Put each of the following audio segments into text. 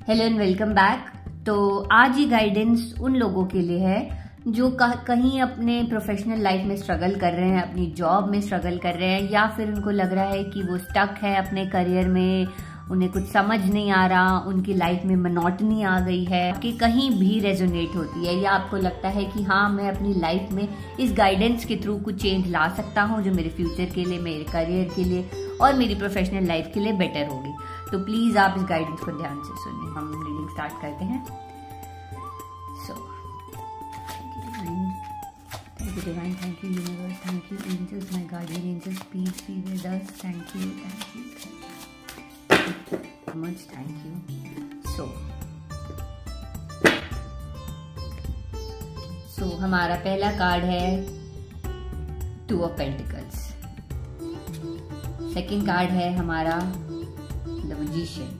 Hello and welcome back. तो आज ये गाइडेंस उन लोगों के लिए है जो कहीं अपने प्रोफेशनल लाइफ में स्ट्रगल कर रहे हैं, अपनी जॉब में स्ट्रगल कर रहे हैं, या फिर उनको लग रहा है कि वो स्टक है अपने करियर में, उन्हें कुछ समझ नहीं आ रहा, उनकी लाइफ में मनोटनी आ गई है, कि कहीं भी रेजोनेट होती है, या आपको लगता है कि हाँ मैं अपनी लाइफ में इस गाइडेंस के थ्रू कुछ चेंज ला सकता हूँ जो मेरे फ्यूचर के लिए, मेरे करियर के लिए और मेरी प्रोफेशनल लाइफ के लिए बेटर होगी। तो प्लीज़ आप इस गाइडेंस को ध्यान से सुनिए। हम रीडिंग स्टार्ट करते हैं। So thank you divine thank you universe thank you angels my guardian angels please be with us thank you thank you much thank you so so हमारा पहला कार्ड है two of pentacles second card है हमारा magician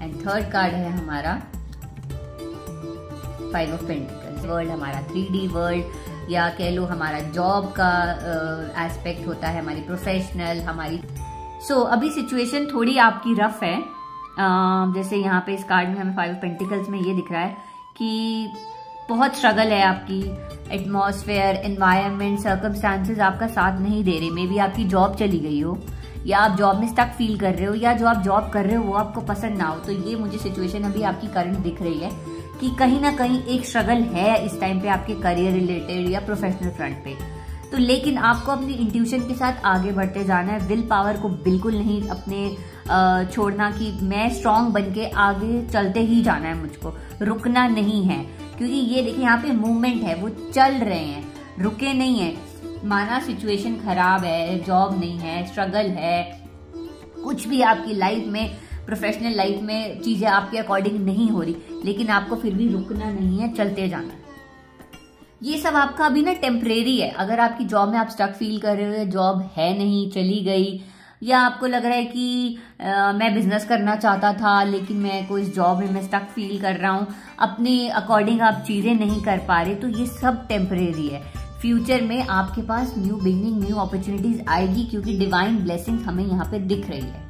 and third card है हमारा five of pentacles world हमारा three D world या कह लो हमारा जॉब का एस्पेक्ट uh, होता है हमारी प्रोफेशनल हमारी। सो so, अभी सिचुएशन थोड़ी आपकी रफ है। uh, जैसे यहाँ पे इस कार्ड में हमें फाइव ऑफ़ पेंटिकल्स में ये दिख रहा है कि बहुत स्ट्रगल है आपकी। एटमॉस्फेयर एनवायरमेंट सर्कमस्टांसेस आपका साथ नहीं दे रहे। मे बी आपकी जॉब चली गई हो। या आप जॉब में स्टक फील कर रहे हो, या जो आप जॉब कर रहे हो, वो आपको पसंद ना हो तो ये मुझे सिचुएशन अभी आपकी करंट दिख रही है कि कहीं ना कहीं एक स्ट्रगल है इस टाइम पे आपके करियर रिलेटेड या प्रोफेशनल फ्रंट पे। तो लेकिन आपको अपनी इंट्यूशन के साथ आगे बढ़ते जाना है विल पावर को बिल्कुल नहीं अपने छोड़ना कि मैं स्ट्रांग बन के आगे चलते ही जाना है मुझको। रुकना नहीं है, क्योंकि ये देखिए यहाँ पे मूवमेंट है, वो चल रहे हैं, रुके नहीं है। माना सिचुएशन खराब है जॉब नहीं है स्ट्रगल है कुछ भी आपकी लाइफ में प्रोफेशनल लाइफ में चीज़ें आपके अकॉर्डिंग नहीं हो रही लेकिन आपको फिर भी रुकना नहीं है चलते जाना। ये सब आपका अभी ना टेम्परेरी है। अगर आपकी जॉब में आप स्टक फील कर रहे हो जॉब है नहीं चली गई या आपको लग रहा है कि आ, मैं बिज़नेस करना चाहता था लेकिन मैं कोई जॉब में मैं स्टक फील कर रहा हूँ अपने अकॉर्डिंग आप चीज़ें नहीं कर पा रहे तो ये सब टेम्परेरी है। फ्यूचर में आपके पास न्यू बिगनिंग न्यू अपॉर्चुनिटीज़ आएगी क्योंकि डिवाइन ब्लेसिंग हमें यहाँ पे दिख रही है।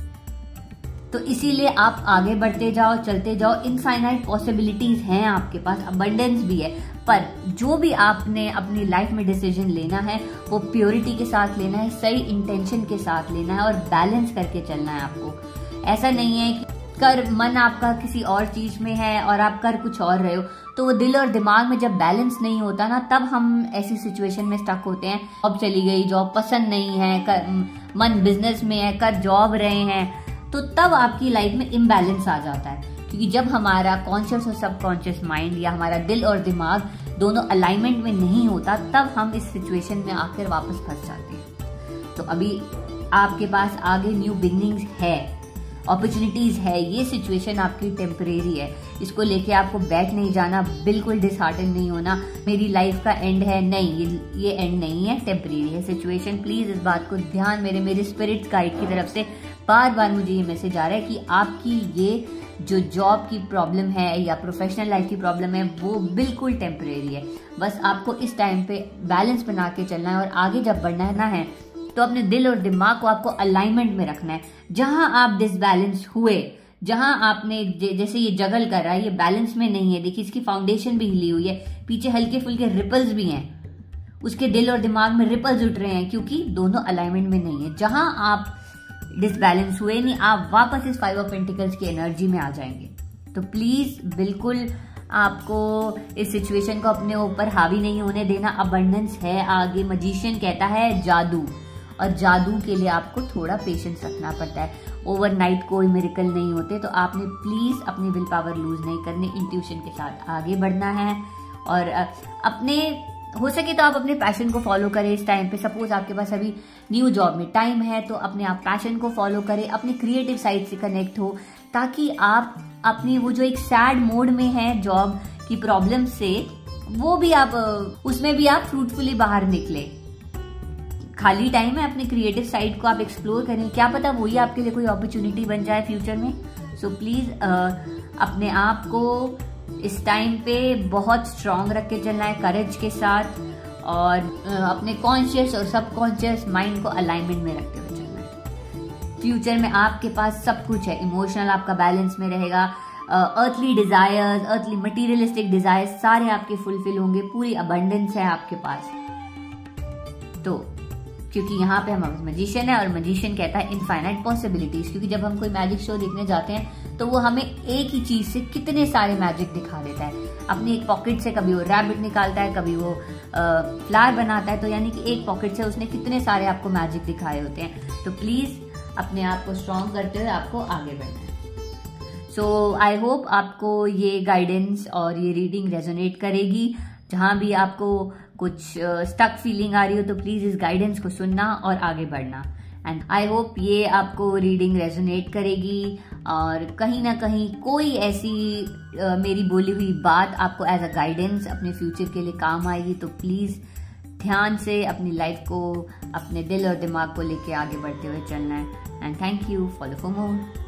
तो इसीलिए आप आगे बढ़ते जाओ, चलते जाओ। इनफाइनाइट पॉसिबिलिटीज हैं आपके पास अबंडेंस भी है। पर जो भी आपने अपनी लाइफ में डिसीज़न लेना है, वो प्योरिटी के साथ लेना है, सही इंटेंशन के साथ लेना है और बैलेंस करके चलना है आपको। ऐसा नहीं है कि कर मन आपका किसी और चीज़ में है और आप कर कुछ और रहे हो तो वो दिल और दिमाग में जब बैलेंस नहीं होता ना तब हम ऐसी सिचुएशन में स्टक होते हैं। जॉब चली गई जॉब पसंद नहीं है कर, मन बिज़नेस में है कर जॉब रहे हैं तो तब आपकी लाइफ में इम्बैलेंस आ जाता है। क्योंकि जब हमारा कॉन्शियस और सबकॉन्शियस माइंड या हमारा दिल और दिमाग दोनों अलाइनमेंट में नहीं होता तब हम इस सिचुएशन में आकर वापस फंस जाते हैं। तो अभी आपके पास आगे न्यू बिगनिंग्स है। अपॉर्चुनिटीज़ है, ये सिचुएशन आपकी टेम्परेरी है। इसको लेके आपको बैठ नहीं जाना, बिल्कुल डिसहार्टन नहीं होना। मेरी लाइफ का एंड है, नहीं, ये ये एंड नहीं है टेम्परेरी है सिचुएशन प्लीज़ इस बात को ध्यान मेरे मेरे स्पिरिट गाइड की तरफ़ से बार बार मुझे ये मैसेज आ रहा है कि आपकी ये जो जॉब की प्रॉब्लम है या प्रोफेशनल लाइफ की प्रॉब्लम है, वो बिल्कुल टेम्परेरी है। बस आपको इस टाइम पे बैलेंस बना के चलना है और आगे जब बढ़ना है तो अपने दिल और दिमाग को आपको अलाइनमेंट में रखना है। जहाँ आप डिसबैलेंस हुए, जहाँ आपने जैसे ये जगल कर रहा है, ये बैलेंस में नहीं है। देखिए, इसकी फाउंडेशन भी हिली हुई है। पीछे हल्के फुल्के रिपल्स भी हैं। उसके दिल और दिमाग में रिपल्स उठ रहे हैं, क्योंकि दोनों अलाइनमेंट में नहीं है। जहाँ आप डिसबैलेंस हुए नहीं आप वापस इस फाइव ऑफ़ पेंटिकल्स की एनर्जी में आ जाएँगे। तो प्लीज़ बिल्कुल आपको इस सिचुएशन को अपने ऊपर हावी नहीं होने देना। अबंडेंस है आगे। मजिशियन कहता है, जादू। और जादू के लिए आपको थोड़ा पेशेंस रखना पड़ता है। ओवरनाइट कोई मेरिकल नहीं होते तो आपने प्लीज़ अपनी विल पावर लूज नहीं करनी। इंट्यूशन के साथ आगे बढ़ना है और अपने, हो सके तो आप अपने पैशन को फॉलो करें इस टाइम पे। सपोज़ आपके पास अभी न्यू जॉब में टाइम है तो अपने आप पैशन को फॉलो करें, अपने क्रिएटिव साइड से कनेक्ट हो, ताकि आप अपनी वो जो एक सैड मोड में है जॉब की प्रॉब्लम से, वो भी आप उसमें भी आप फ्रूटफुली बाहर निकले। खाली टाइम है अपने क्रिएटिव साइड को आप एक्सप्लोर करें। क्या पता वही आपके लिए कोई अपॉर्चुनिटी बन जाए फ्यूचर में? सो so, प्लीज़ अपने आप को इस टाइम पे बहुत स्ट्रांग रख के चलना है करेज के साथ और अपने कॉन्शियस और सबकॉन्शियस माइंड को अलाइनमेंट में रखते हुए चलना। है फ्यूचर में आपके पास सब कुछ है। इमोशनल आपका बैलेंस में रहेगा। Earthly desires earthly materialistic desires सारे आपके फुलफिल होंगे। पूरी अबंडेंस है आपके पास। तो क्योंकि यहाँ पे हम मजिशियन है और मजिशियन कहता है इनफाइनाइट पॉसिबिलिटीज क्योंकि जब हम कोई मैजिक शो देखने जाते हैं तो वो हमें एक ही चीज़ से कितने सारे मैजिक दिखा देता है। अपनी एक पॉकेट से कभी वो रैबिट निकालता है, कभी वो फ्लावर बनाता है तो यानी कि एक पॉकेट से उसने कितने सारे आपको मैजिक दिखाए होते हैं। तो प्लीज़ अपने आप को स्ट्रॉन्ग करते हुए आपको आगे बढ़ना है। सो आई होप आपको ये गाइडेंस और ये रीडिंग रेजोनेट करेगी। जहाँ भी आपको कुछ स्टक uh, फीलिंग आ रही हो तो प्लीज़ इस गाइडेंस को सुनना और आगे बढ़ना। एंड आई होप ये आपको रीडिंग रेजोनेट करेगी और कहीं ना कहीं कोई ऐसी uh, मेरी बोली हुई बात आपको एज अ गाइडेंस अपने फ्यूचर के लिए काम आएगी तो प्लीज़ ध्यान से अपनी लाइफ को अपने दिल और दिमाग को लेके आगे बढ़ते हुए चलना है। And thank you follow for more